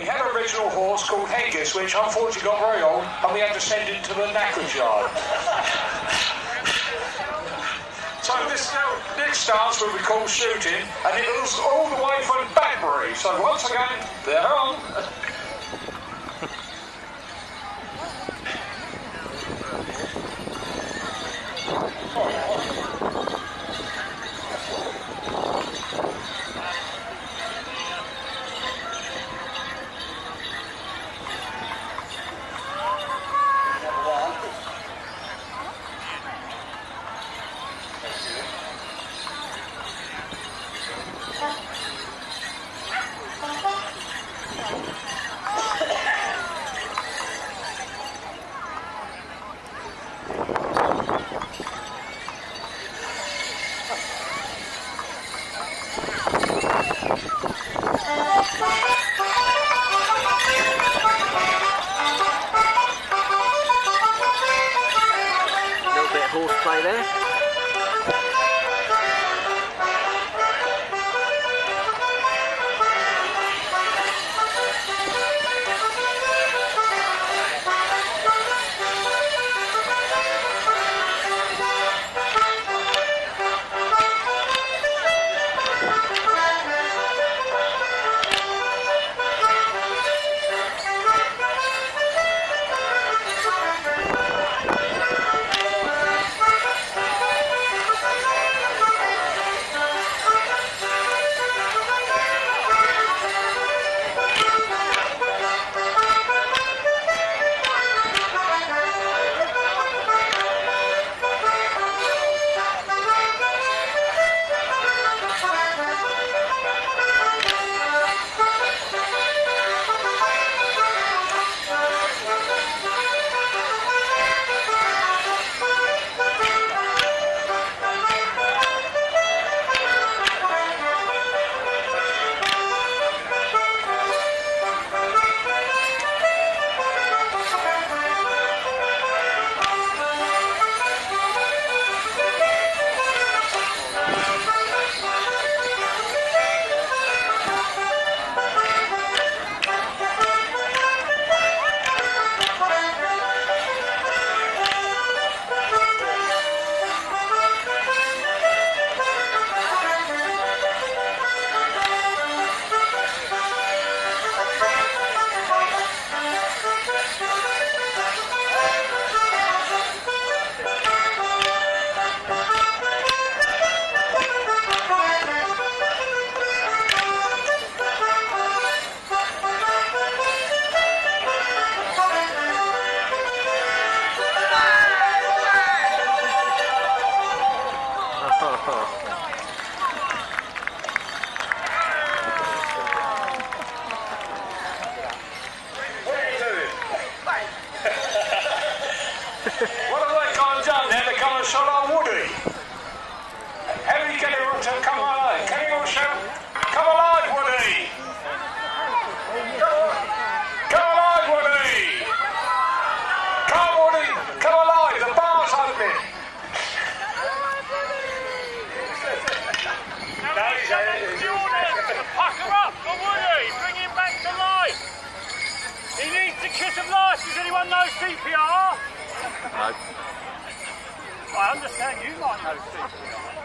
We had an original horse called Hengist, which unfortunately got very old, and we had to send it to the knackered yard. So this now, next dance will be called shooting, and it was all the way from Badbury. So once again, they're on. what have they gone done? They've come and shot our Woody. How are you going to come on I understand you might know people.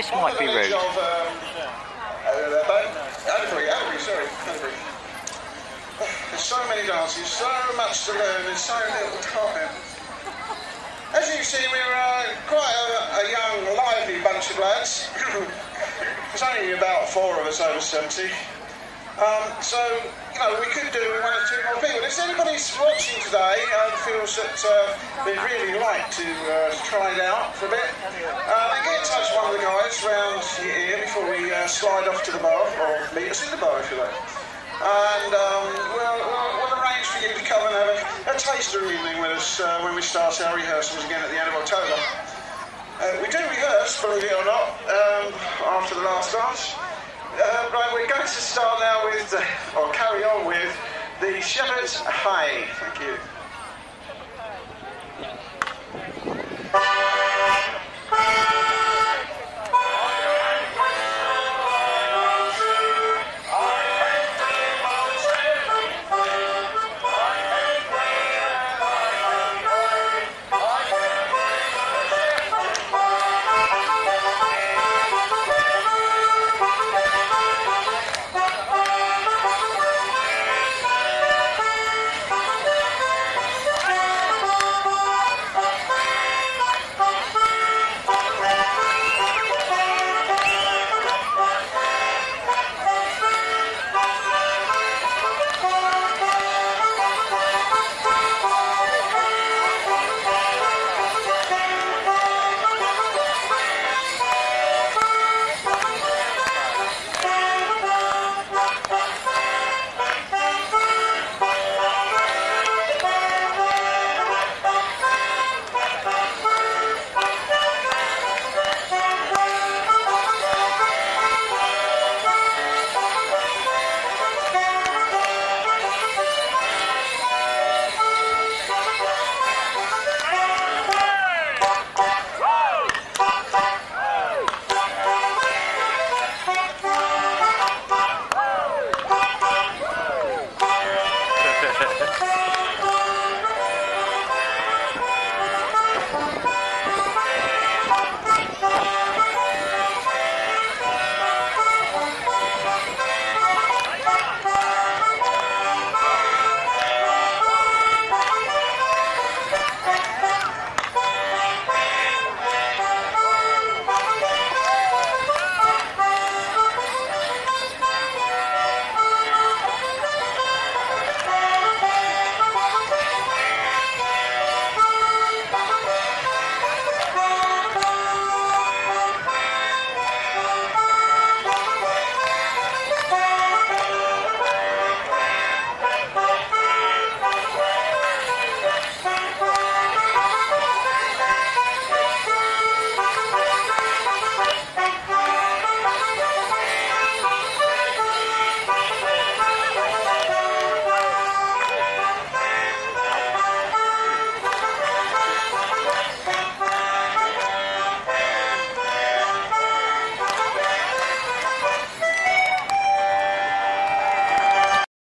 This might be rude. Of, um, sorry. There's so many dances, so much to learn, and so little time. As you see, we're uh, quite a, a young, lively bunch of lads. There's only about four of us over 70. Um, so, you know, we could do with one or two more people. If anybody's watching today and feels that uh, they'd really like to uh, try it out for a bit, uh, get in touch with one of the guys round here before we uh, slide off to the bar, or meet us in the bar if you like. And um, we'll, we'll, we'll, arrange for you to come and have a, a taster evening with us uh, when we start our rehearsals again at the end of October. Uh, we do rehearse, believe it or not, um, after the last dance. Uh, right, we're going to start now with, uh, or carry on with, the Shepherd's Hey. Thank you.